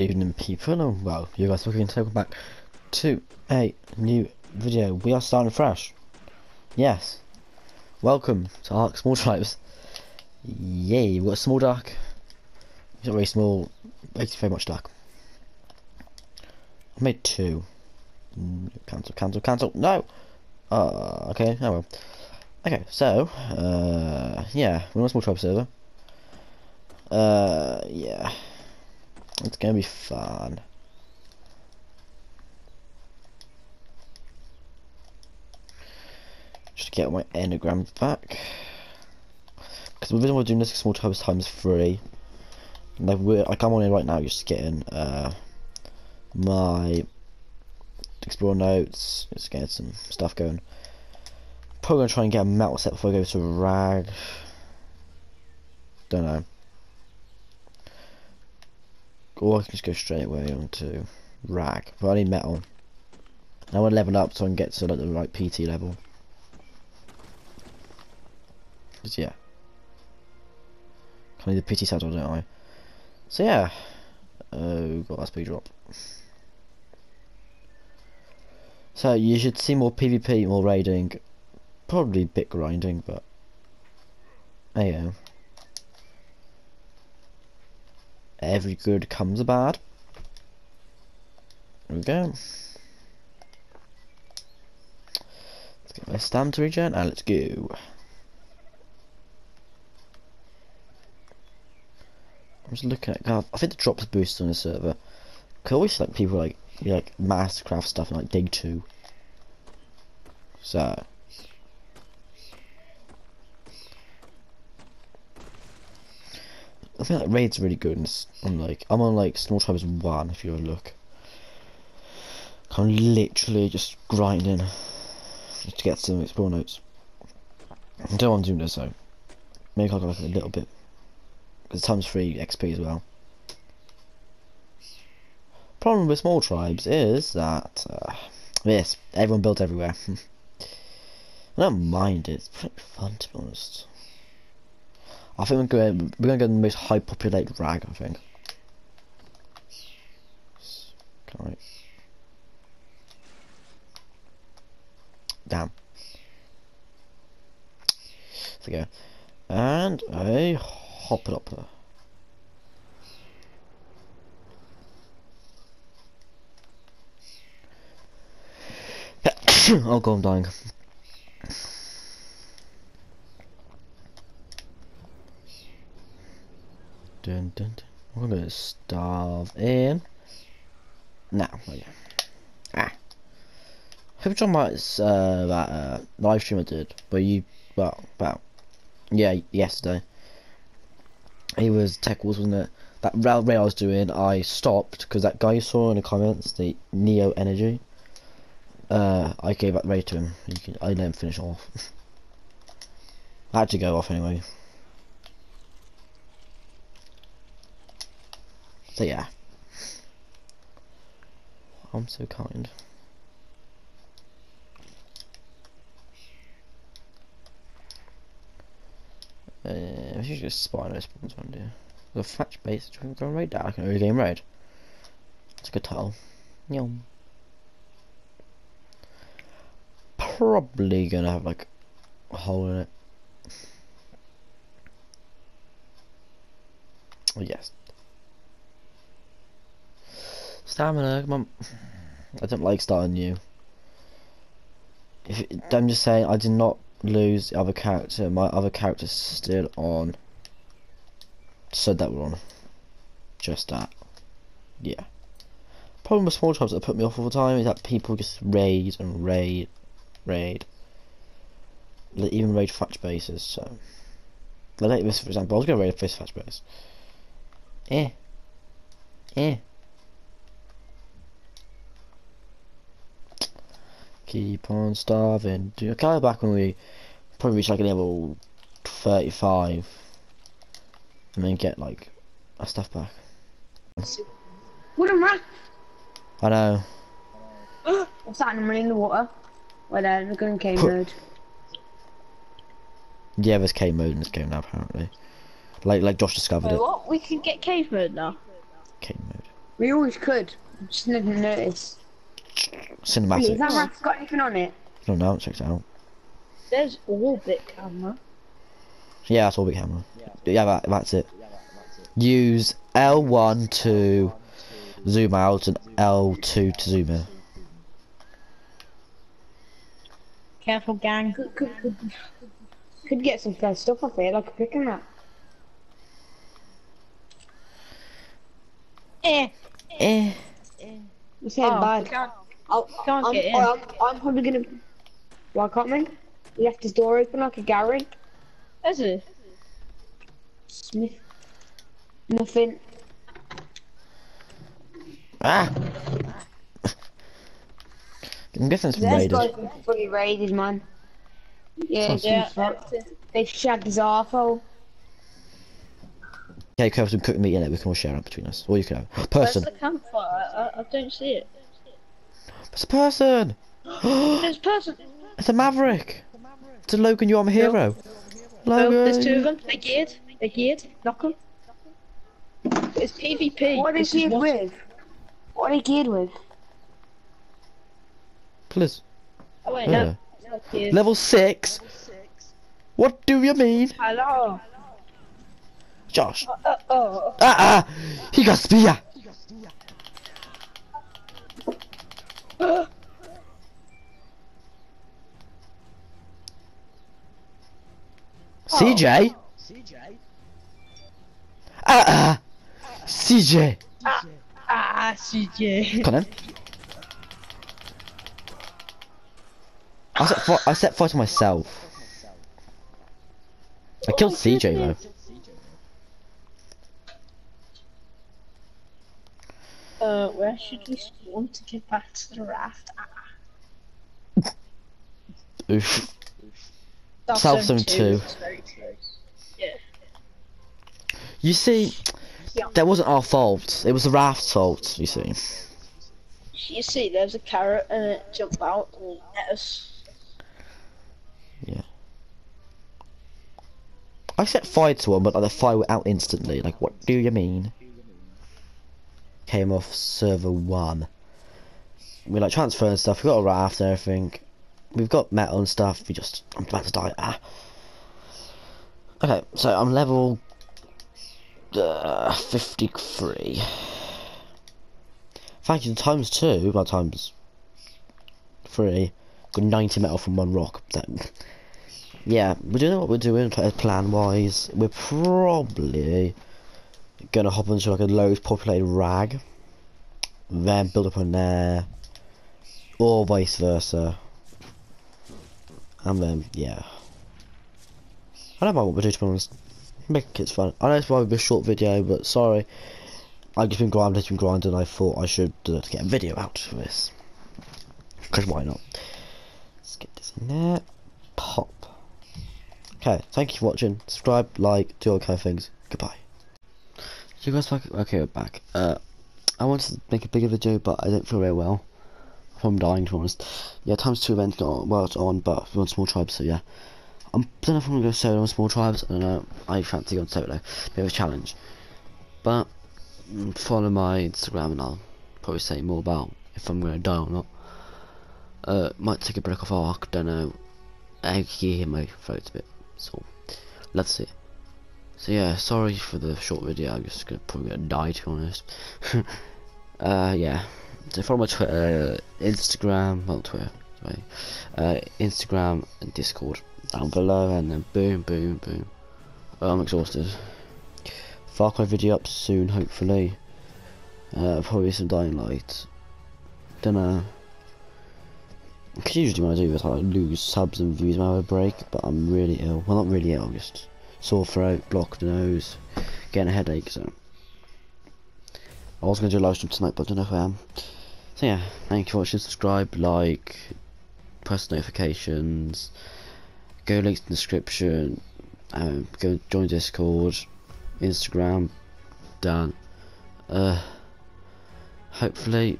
evening people and well you guys looking to welcome back to a new video. We are starting fresh. Yes. Welcome to ark small tribes. Yay we've got a small duck it's not very small makes very much duck I made two. Mm, cancel cancel cancel. No! Uh okay oh well. Okay so uh yeah we're on a small tribe server. Uh yeah it's gonna be fun. Just get my engrams back. Because the reason we're doing this small times times three. Like we're I'm on it right now just getting uh my explore notes, just getting some stuff going. Probably gonna try and get a metal set before I go to rag. Don't know. Or I can just go straight away onto rag. But I need metal. I want to level up so I can get to like the right PT level. Cause yeah. I need the PT saddle, don't I? So yeah. Oh god, that's big drop. So you should see more PvP, more raiding, probably bit grinding, but there you go. Every good comes a bad. There we go. Let's get my stamp to regen and let's go. I'm just looking at God, I think the drops boost on the server. Cause always like people like you know, like mastercraft stuff and like dig two. So I feel like raid's really good. And I'm like I'm on like small tribes one. If you look, I'm literally just grinding just to get some explore notes. I don't want to do this though. Maybe I'll go like a little bit. Because times three XP as well. Problem with small tribes is that uh, yes, everyone built everywhere. I don't mind it. It's pretty fun to be honest. I think we're going we're to get the most high populated rag. I think. Alright. Damn. There we go. And a hopper upper. oh god, I'm dying. Dun, dun, dun. I'm gonna starve in. Now, oh yeah. Ah. You done my uh, that uh, live stream I did? Where you, well, about, yeah, yesterday. It was Tech Wars, wasn't it? That rail I was doing, I stopped because that guy you saw in the comments, the Neo Energy. Uh, I gave that raid to him. Can, I let him finish off. I had to go off anyway. So yeah. I'm so kind. Uh, I should just spawn no spawns one day. The fetch base, trying to go raid that. I can game raid. It's a good title. Yum. Probably gonna have like a hole in it. Oh yes, Stamina, come on. I don't like starting new. If it, I'm just saying, I did not lose the other character. My other character's still on. Said that we're. Just that. Yeah. Problem with small jobs that put me off all the time is that people just raid and raid, raid. Even raid thatch bases. So, like this, for example, I was gonna raid a this thatch base. Eh. Eh. Keep on starving. Do come back when we probably reach like a level 35 and then get like our stuff back. What am I? I know. What's that? I'm in the water. Well, then we're going game mode. Yeah, there's cave mode in this game now apparently. Like like Josh discovered Wait, it. what? We can get cave mode now. Cave mode. We always could. Just never noticed. Cinematic. Has that raft got anything on it? No, no, check it out. There's orbit camera. Yeah, that's all big camera. Yeah, that, that's it. Use L1 to zoom out and L2 to zoom in. Careful, gang. Could, could, could, could get some fair stuff off it, like a pick and that. Eh. Eh. It's ain't Oh, bad. Can't, I'll, can't I'm, get in. I'm, I'm probably gonna. Why can't we? He left his door open like a Gary. Is it? Smith. Nothing. Ah! I'm guessing it's There's raided. guys been fully raided, man. Yeah, Sounds- Yeah. yeah. They shagged his arsehole. Okay, Curve, some cooked meat in it, we can all share it between us. Or you can have. Person. Where's Person! the campfire? I, I don't see it. It's a person! There's a person. it's a maverick! It's a Logan, you're my hero! Oh, Logan! there's two of them. They're geared. They're geared. Knock them. It's PvP. What are they geared what- with? What are they geared with? Please. Oh wait, Yeah. no. It's not geared. Level 6? What do you mean? Hello. Josh. Uh, oh. Ah ah! He got spear! CJ? CJ? Ah ah! CJ! Ah, ah, CJ. Come on. I set, fi- I set fire to myself. I killed CJ though. Uh, where should we spawn to get back to the raft? Ah, Oof. South South Zone Zone two. It's. Yeah. You see, Yeah. that wasn't our fault. It was the raft's fault, you see. You see, there's a carrot and it jumped out and at us. Yeah. I set fire to one, but like, the fire went out instantly. Like, what do you mean? Came off server one. We like transferring stuff. We got a raft and everything. We've got metal and stuff. We just, I'm about to die. Ah. Okay, so I'm level uh, 53. Thank you. Times two, well times three. Got 90 metal from one rock. Yeah, we're doing what we're doing plan wise. We're probably gonna hop into like a low populated rag, then build up on there, or vice versa. And then yeah, I don't mind what we do to be honest. Make it fun. I know it's probably a short video, but sorry. I've just been grinding, been grinding. I thought I should get a video out of this. Cause why not? Let's get this in there. Pop. Okay, thank you for watching. Subscribe, like, do all kind of things. Goodbye. You guys back? Okay, we're back. Uh, I wanted to make a bigger video, but I don't feel very well. I'm dying, to be honest. Yeah, times two events not well, it's on, but we're on small tribes, so yeah. I'm don't know if I'm gonna go solo on small tribes. I don't know. I fancy going solo. Bit of a challenge. But mm, follow my Instagram, and I'll probably say more about if I'm gonna die or not. Uh, might take a break off ark. Don't know. I can hear my throat a bit. So let's see. So yeah, sorry for the short video. I'm just gonna probably gonna die to be honest. uh, yeah. So follow my Twitter, uh, Instagram, well Twitter, sorry, uh, Instagram and Discord down below, and then boom, boom, boom. Oh, I'm exhausted. Far Cry video up soon, hopefully. Uh, probably some Dying Light. Don't know. Because usually when I do this, I lose subs and views when I have a break, but I'm really ill. Well, not really ill, just sore throat, blocked nose, getting a headache, so. I was going to do a live stream tonight, but I don't know if I am. So yeah, thank you for watching, subscribe, like, press notifications, go links in the description, um, go join Discord, Instagram, done. Uh, hopefully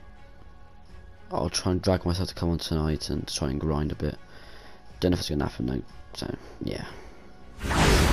I'll try and drag myself to come on tonight and try and grind a bit. Don't know if it's gonna happen though. So yeah.